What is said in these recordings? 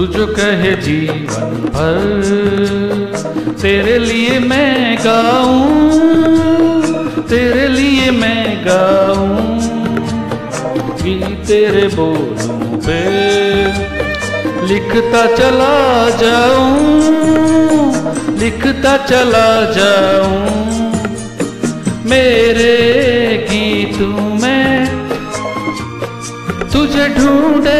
तू जो कहे जीवन भर, तेरे लिए मैं गाऊं, तेरे लिए मैं गाऊं कि तेरे बोलों पे लिखता चला जाऊँ, लिखता चला जाऊँ। मेरे गीतों में तुझे ढूंढे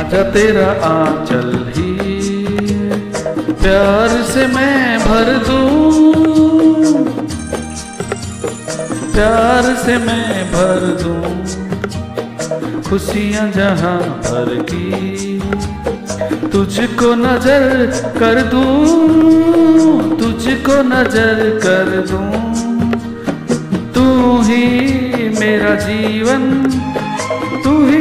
आजा तेरा आंचल ही प्यार से मैं भर दूँ। प्यार से मैं भर दूँ। खुशियाँ जहाँ भर की तुझको नज़र कर दूँ। तुझको नज़र कर दूँ। तू ही मेरा जीवन